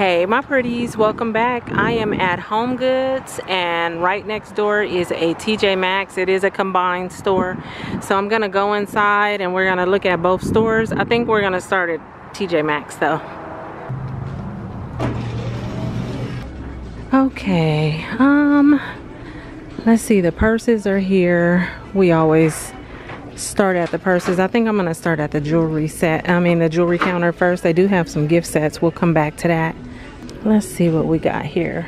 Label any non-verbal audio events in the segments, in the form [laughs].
Hey my pretties, welcome back. I am at Home Goods and right next door is a TJ Maxx. It is a combined store. So I'm gonna go inside and we're gonna look at both stores. I think we're gonna start at TJ Maxx though. Okay, um, let's see, the purses are here. We always start at the purses. I think I'm gonna start at the jewelry set. I mean the jewelry counter first. They do have some gift sets. We'll come back to that. Let's see what we got here.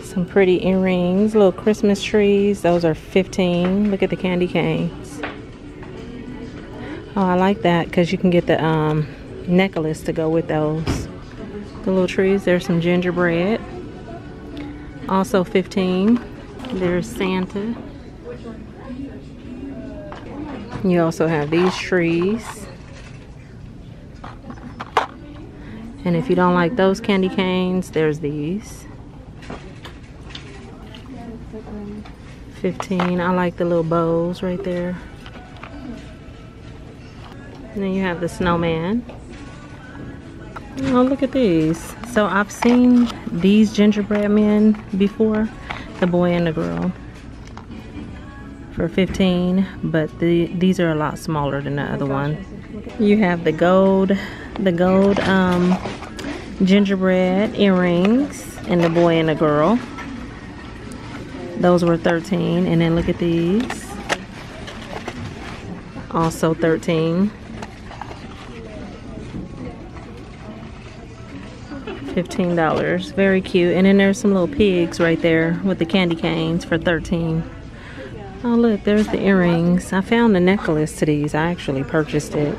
Some pretty earrings, little Christmas trees. Those are 15. Look at the candy canes. Oh, I like that because you can get the um, necklace to go with those. The little trees. There's some gingerbread. Also 15. There's Santa. You also have these trees. And if you don't like those candy canes, there's these. 15. I like the little bows right there. And then you have the snowman. Oh, look at these. So I've seen these gingerbread men before. The boy and the girl. For 15. But the, these are a lot smaller than the other one. You have the gold the gold um, gingerbread earrings and the boy and the girl. Those were 13 and then look at these. Also 13. $15. Very cute. And then there's some little pigs right there with the candy canes for 13 Oh look, there's the earrings. I found the necklace to these. I actually purchased it.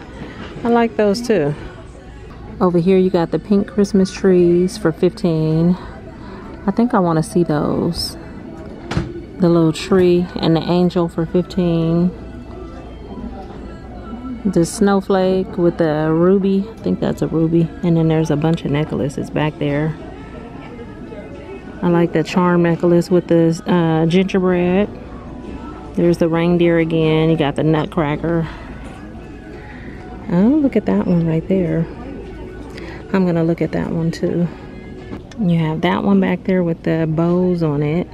I like those too. Over here you got the pink Christmas trees for 15. I think I want to see those. The little tree and the angel for 15. The snowflake with the ruby. I think that's a ruby. And then there's a bunch of necklaces back there. I like the charm necklace with the uh, gingerbread. There's the reindeer again. You got the nutcracker. Oh, look at that one right there. I'm gonna look at that one too. You have that one back there with the bows on it.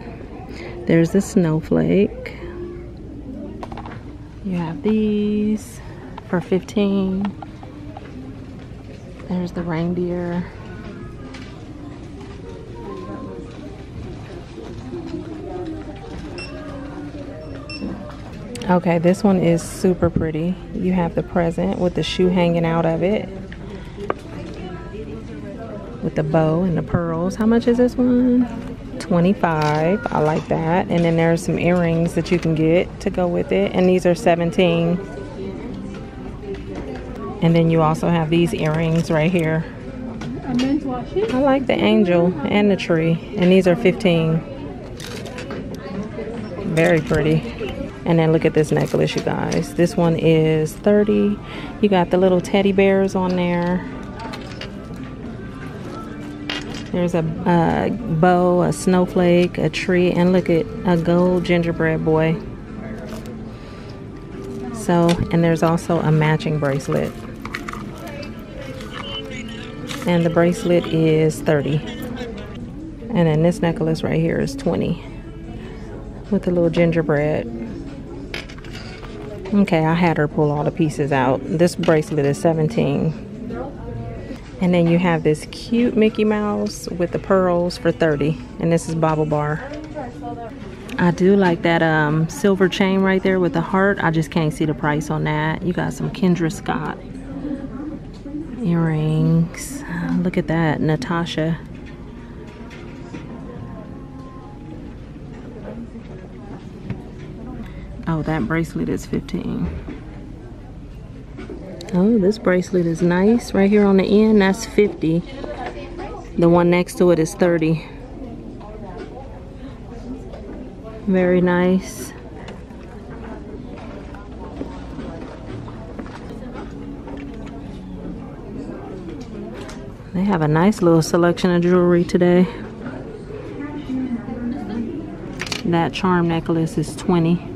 There's the snowflake. You have these for 15. There's the reindeer. Okay, this one is super pretty. You have the present with the shoe hanging out of it with the bow and the pearls. How much is this one? 25 I like that. And then there's some earrings that you can get to go with it. And these are 17 And then you also have these earrings right here. I like the angel and the tree. And these are 15 Very pretty. And then look at this necklace, you guys. This one is 30 You got the little teddy bears on there. There's a, a bow, a snowflake, a tree, and look at a gold gingerbread boy. So, and there's also a matching bracelet. And the bracelet is 30. And then this necklace right here is 20. With a little gingerbread. Okay, I had her pull all the pieces out. This bracelet is 17. And then you have this cute Mickey Mouse with the pearls for 30 And this is BaubleBar. I do like that um, silver chain right there with the heart. I just can't see the price on that. You got some Kendra Scott earrings. Look at that, Natasha. Oh, that bracelet is 15 Oh, this bracelet is nice. Right here on the end, that's 50. The one next to it is 30. Very nice. They have a nice little selection of jewelry today. That charm necklace is 20.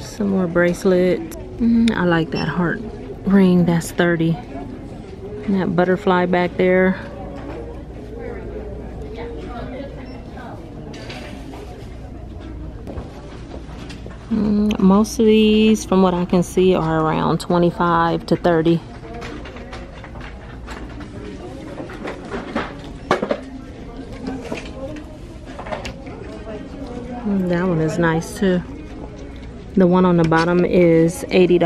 Some more bracelets Mm, I like that heart ring. That's 30. And that butterfly back there. Mm, most of these, from what I can see, are around 25 to 30. That one is nice too. The one on the bottom is $80.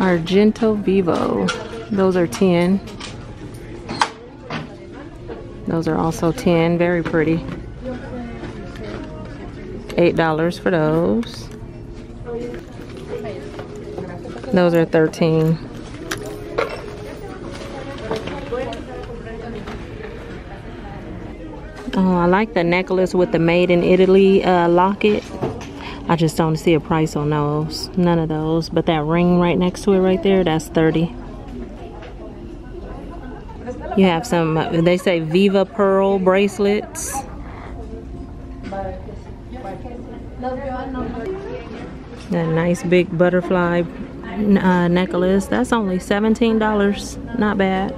Argento Vivo. Those are 10. Those are also 10. Very pretty. $8 for those. Those are 13. Oh, I like the necklace with the made in Italy uh, locket. I just don't see a price on those. None of those. But that ring right next to it right there, that's 30. You have some, they say Viva Pearl bracelets. That nice big butterfly uh, necklace. That's only $17. Not bad.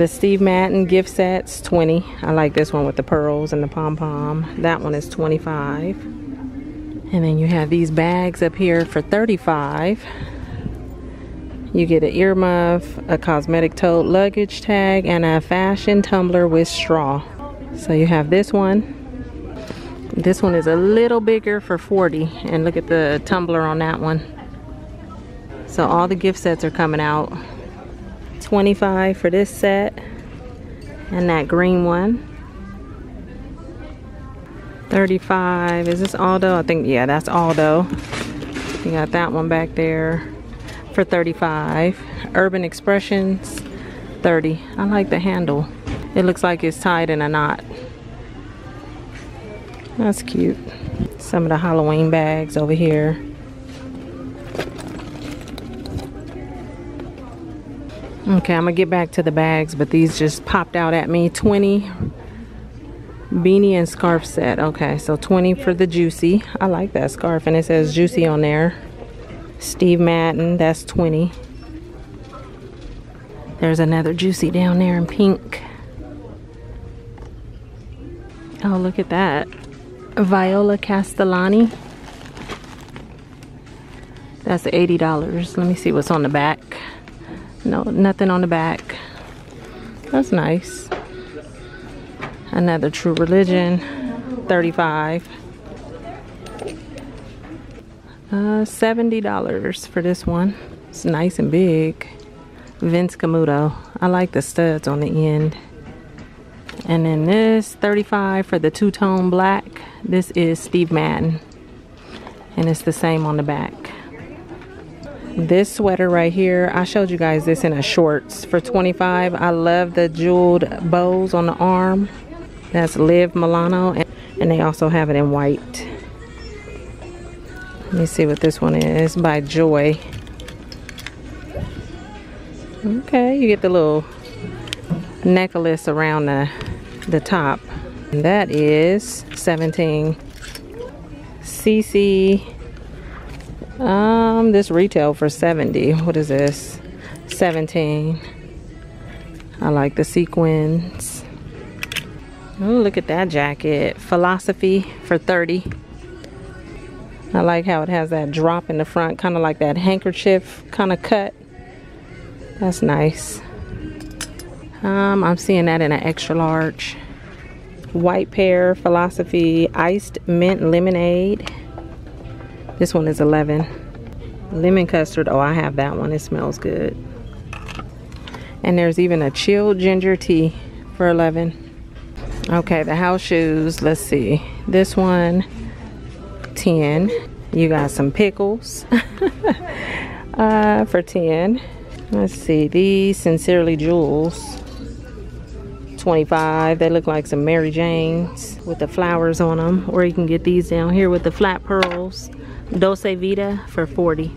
The Steve Madden gift sets, 20. I like this one with the pearls and the pom-pom. That one is 25. And then you have these bags up here for 35. You get an earmuff, a cosmetic tote luggage tag, and a fashion tumbler with straw. So you have this one. This one is a little bigger for 40. And look at the tumbler on that one. So all the gift sets are coming out. 25 for this set. And that green one. 35. Is this Aldo? I think, yeah, that's Aldo. You got that one back there for 35 urban expressions 30 i like the handle it looks like it's tied in a knot that's cute some of the halloween bags over here okay i'm gonna get back to the bags but these just popped out at me 20 beanie and scarf set okay so 20 for the juicy i like that scarf and it says juicy on there Steve Madden, that's 20. There's another Juicy down there in pink. Oh, look at that. Viola Castellani. That's $80. Let me see what's on the back. No, nothing on the back. That's nice. Another True Religion, 35 uh, $70 for this one. It's nice and big. Vince Camuto. I like the studs on the end. And then this, 35 for the two-tone black. This is Steve Madden. And it's the same on the back. This sweater right here, I showed you guys this in a shorts for 25. I love the jeweled bows on the arm. That's Liv Milano. And they also have it in white. Let me see what this one is by Joy. Okay, you get the little necklace around the, the top. And that is 17. CC. Um, this retail for 70. What is this? 17. I like the sequins. Oh, look at that jacket. Philosophy for 30. I like how it has that drop in the front, kind of like that handkerchief kind of cut. That's nice. Um, I'm seeing that in an extra large. White pear, philosophy, iced mint lemonade. This one is 11. Lemon custard, oh I have that one, it smells good. And there's even a chilled ginger tea for 11. Okay, the house shoes, let's see. This one, 10. You got some pickles [laughs] uh, for 10. Let's see, these Sincerely Jules, 25. They look like some Mary Janes with the flowers on them. Or you can get these down here with the flat pearls. Dolce Vita for 40.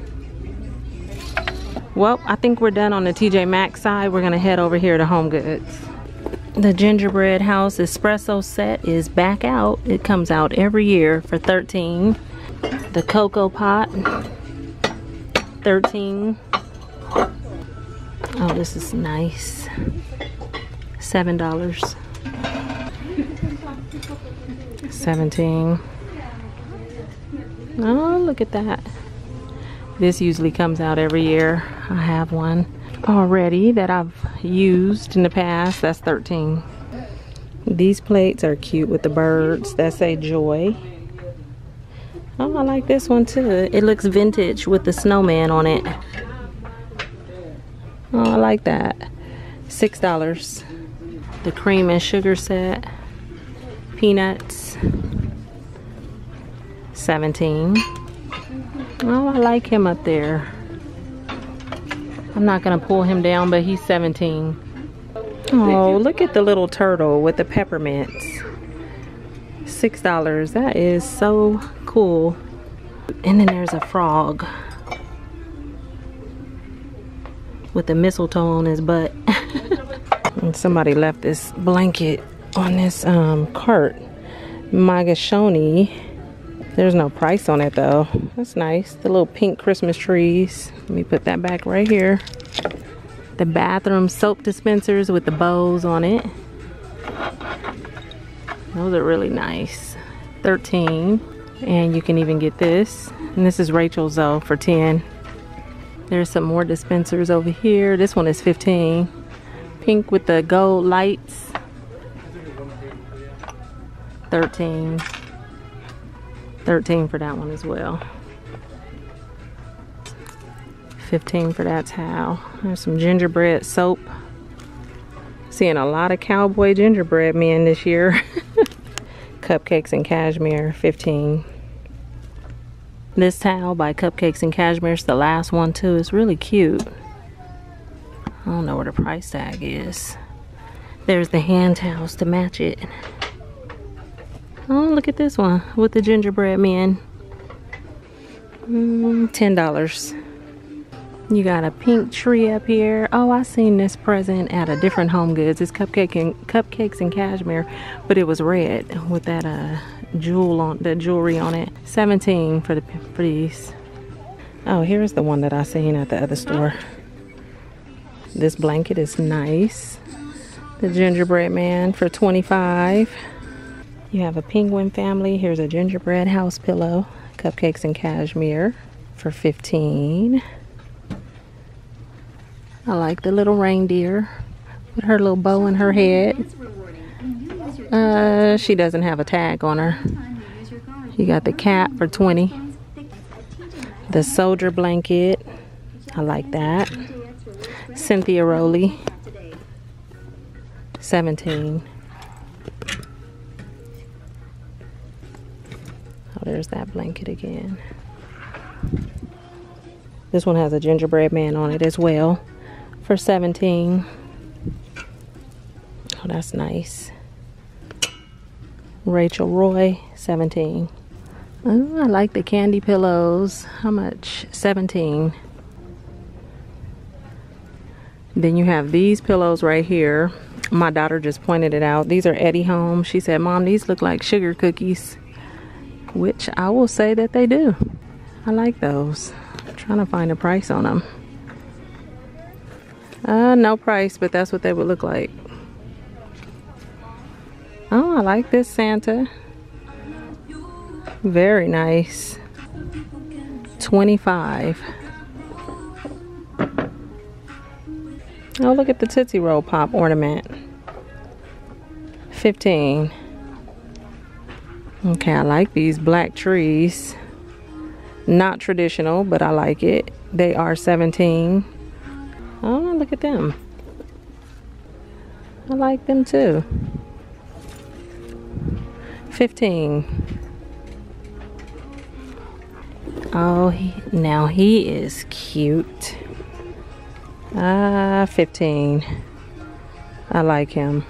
well, I think we're done on the TJ Maxx side. We're gonna head over here to Home Goods. The gingerbread house espresso set is back out. It comes out every year for 13. The cocoa pot, 13. Oh, this is nice. Seven dollars. 17. Oh, look at that. This usually comes out every year. I have one already that I've used in the past. That's 13. These plates are cute with the birds. That's a joy. Oh, I like this one too. It looks vintage with the snowman on it. Oh, I like that. Six dollars. The cream and sugar set. Peanuts. 17. Oh, I like him up there. I'm not gonna pull him down, but he's 17. Oh, look at the little turtle with the peppermints. Six dollars. That is so cool. And then there's a frog with the mistletoe on his butt. [laughs] and somebody left this blanket on this um, cart. Magaschoni. There's no price on it though. That's nice. The little pink Christmas trees. Let me put that back right here. The bathroom soap dispensers with the bows on it. Those are really nice. 13. And you can even get this. And this is Rachel's though for 10. There's some more dispensers over here. This one is 15. Pink with the gold lights. 13. 13 for that one as well. 15 for that towel. There's some gingerbread soap. Seeing a lot of cowboy gingerbread men this year. [laughs] Cupcakes and Cashmere, 15. This towel by Cupcakes and Cashmere is the last one too. It's really cute. I don't know what the price tag is. There's the hand towels to match it. Oh, look at this one with the gingerbread man. Mm, $10. You got a pink tree up here. Oh, I seen this present at a different Home Goods. It's cupcake and cupcakes and cashmere, but it was red with that uh jewel on the jewelry on it. 17 for the for these. Oh, here's the one that I seen at the other store. This blanket is nice. The gingerbread man for 25. You have a penguin family. Here's a gingerbread house pillow. Cupcakes and cashmere for 15. I like the little reindeer with her little bow in her head. Uh, she doesn't have a tag on her. You got the cat for 20. The soldier blanket. I like that. Cynthia Rowley. 17. There's that blanket again. This one has a gingerbread man on it as well for 17. Oh, that's nice. Rachel Roy, 17. Oh, I like the candy pillows. How much? 17. Then you have these pillows right here. My daughter just pointed it out. These are Eddie Home. She said, Mom, these look like sugar cookies. Which I will say that they do. I like those. I'm trying to find a price on them. Uh, no price, but that's what they would look like. Oh, I like this Santa. Very nice. 25. Oh, look at the Tootsie Roll Pop ornament. 15. Okay, I like these black trees. Not traditional, but I like it. They are 17. Oh, look at them. I like them too. 15. Oh, he, now he is cute. Ah, uh, 15. I like him.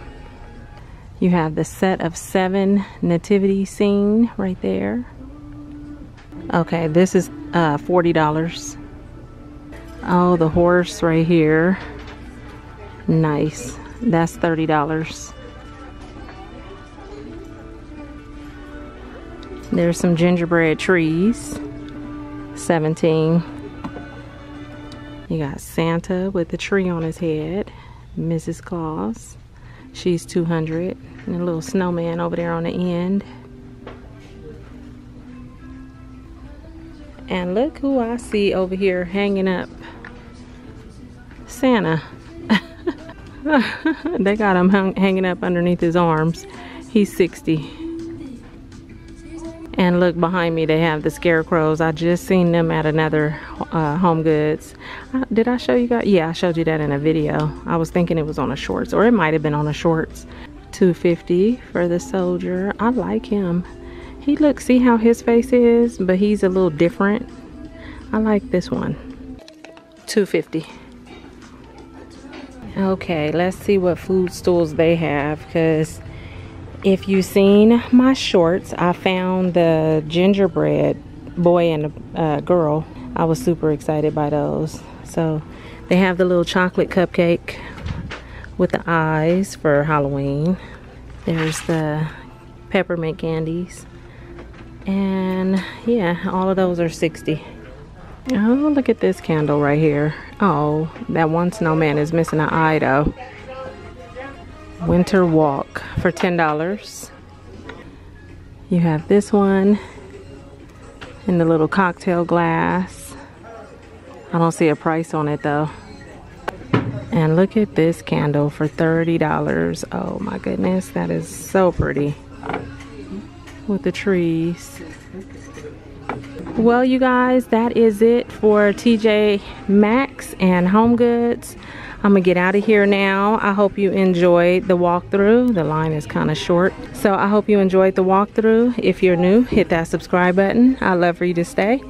You have the set of seven nativity scene right there. Okay, this is uh, $40. Oh, the horse right here. Nice. That's $30. There's some gingerbread trees. 17. You got Santa with the tree on his head. Mrs. Claus. She's 200. And a little snowman over there on the end. And look who I see over here hanging up. Santa. [laughs] they got him hung, hanging up underneath his arms. He's 60. And look behind me, they have the scarecrows. I just seen them at another uh, Home Goods. Uh, did I show you guys? Yeah, I showed you that in a video. I was thinking it was on a shorts, or it might have been on a shorts. 250 for the soldier. I like him. He looks, see how his face is, but he's a little different. I like this one. 250. Okay, let's see what food stools they have because if you've seen my shorts, I found the gingerbread boy and a uh, girl. I was super excited by those. So they have the little chocolate cupcake with the eyes for Halloween. There's the peppermint candies. And yeah, all of those are 60. Oh, look at this candle right here. Oh, that one snowman is missing an eye though. Winter Walk for $10. You have this one in the little cocktail glass. I don't see a price on it though. And look at this candle for $30. Oh my goodness, that is so pretty. With the trees. Well, you guys, that is it for TJ Maxx and Home Goods. I'm gonna get out of here now. I hope you enjoyed the walkthrough. The line is kind of short. So I hope you enjoyed the walkthrough. If you're new, hit that subscribe button. I'd love for you to stay.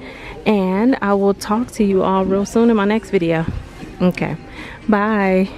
And I will talk to you all real soon in my next video. Okay, bye.